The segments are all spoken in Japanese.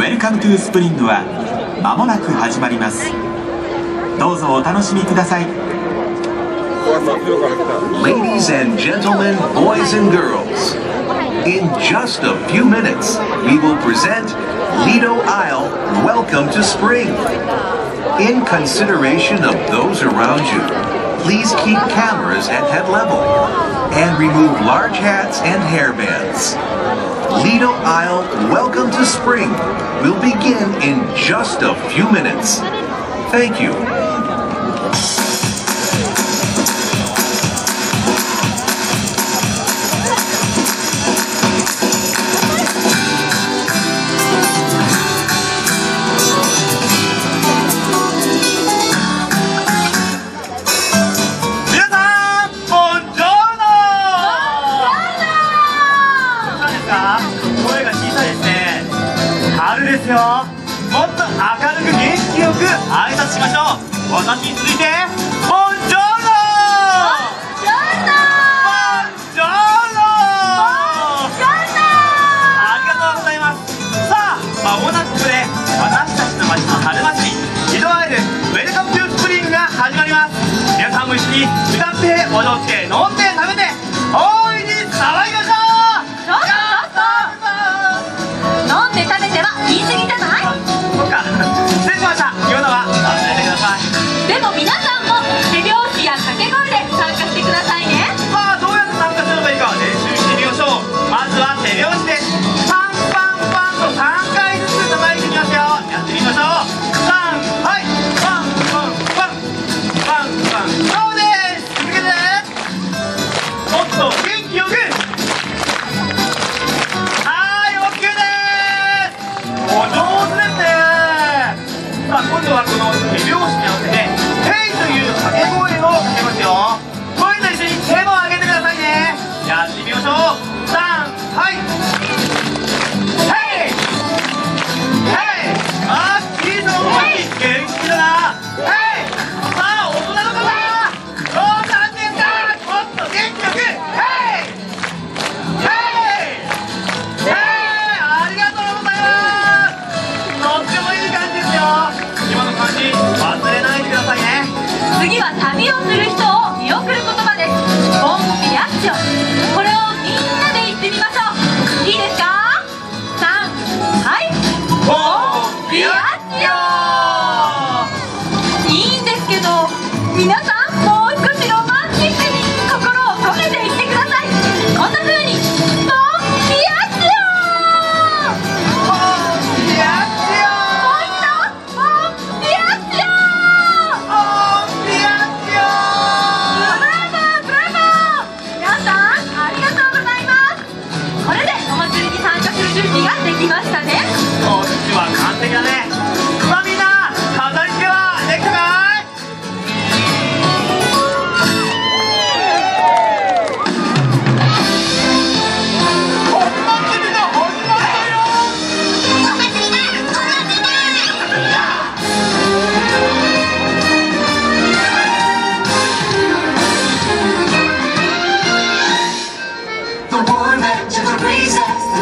ウェルカムトゥスプリングはまもなく始まりますどうぞお楽しみください Ladies and gentlemen, boys and girls In just a few minutes, we will present Lido Isle Welcome to Spring. In consideration of those around you, please keep cameras at head level and remove large hats and hairbands. Lido Isle Welcome to Spring will begin in just a few minutes. Thank you. も一緒に歌って踊って飲んで食べて大いに騒いましょう。飲んで食べては言い過ぎじゃない？そっか。失礼しました。のは忘れてください。でも皆さん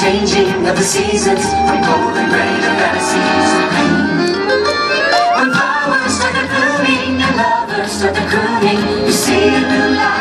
changing of the seasons, from cold and gray to fantasies of. When flowers start to blooming and lovers start to crooning, you see a new life.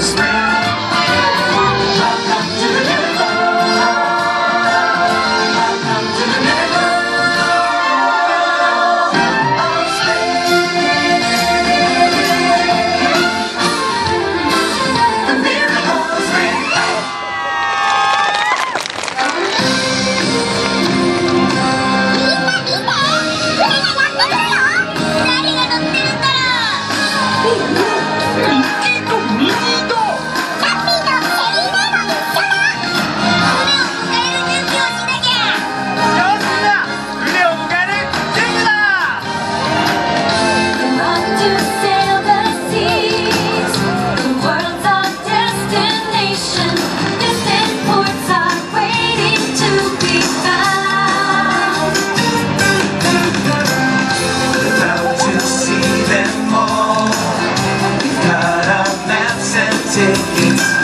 To the miracle of take it.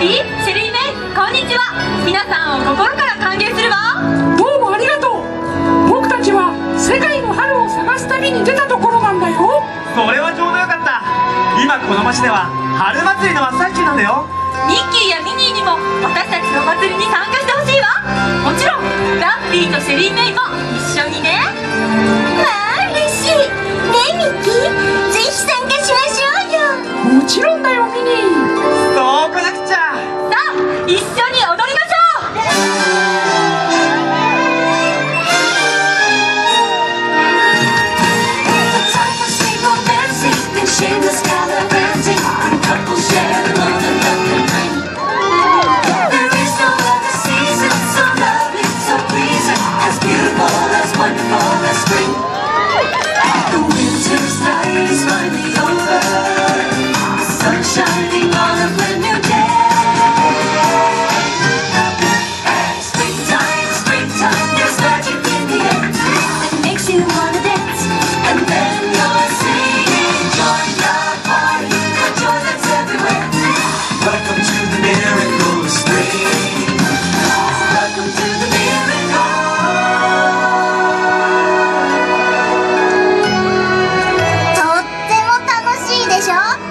へダッフィー、シェリーメイ、こんにちは。皆さんを心から歓迎するわ。どうもありがとう僕たちは世界の春を探す旅に出たところなんだよそれはちょうどよかった今この街では春祭りの真っ最中なんだよミッキーやミニーにも私たちのお祭りに参加してほしいわ。もちろん、ダッフィーとシェリーメイも一緒にね。わあ、嬉しい。ねミッキー、ぜひ参加しましょうよ。もちろんだよミニーそうこなくちゃさあ、一緒に踊り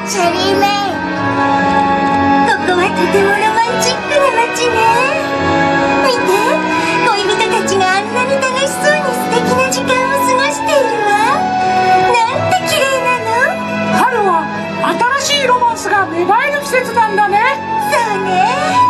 シェリーメイ。ここはとてもロマンチックな街ね。見て恋人たちがあんなに楽しそうに素敵な時間を過ごしているわ。なんて綺麗なの。春は新しいロマンスが芽生える季節なんだね。そうねね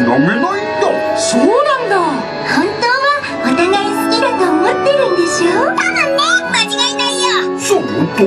つなげないんだ。そうなんだ。本当はお互い好きだと思ってるんでしょ？多分ね。間違いないよ。相当